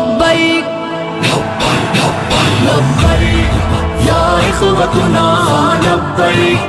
लब्बैक लब्बैक या इखवतना लब्बैक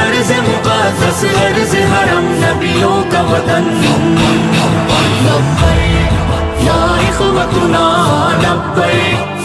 अर्ज़ मुकद्दस अर्ज़ हरम नबियों का वतन लब्बैक या इखवतना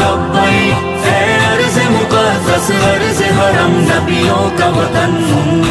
लब्बैक अर्ज़ मुकद्दस अर्ज़ हरम नबियों का वतन